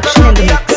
production in the mix.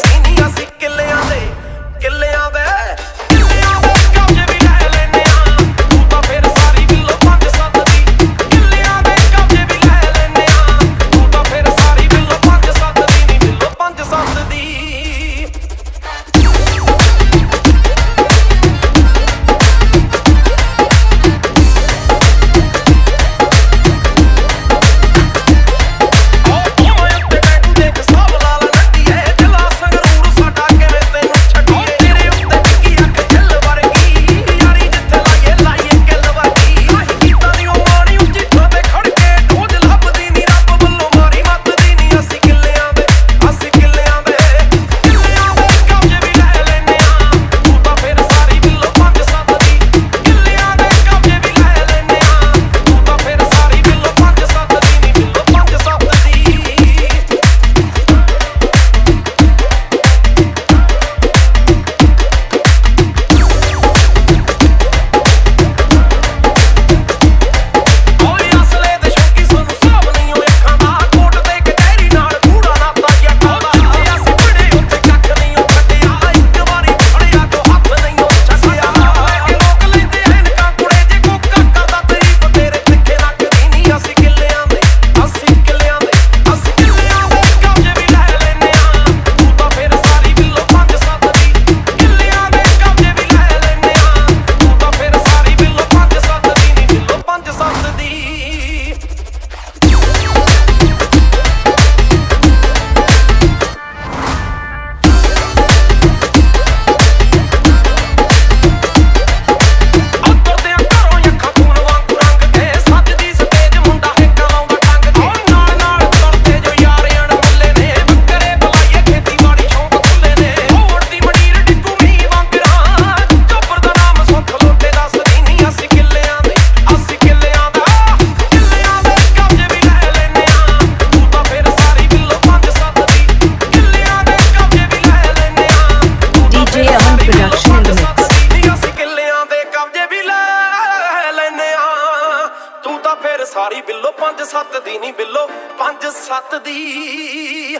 ਸਾਰੀ ਬਿੱਲੋ 5 7 ਦੀ ਨਹੀਂ ਬਿੱਲੋ 5 7 ਦੀ।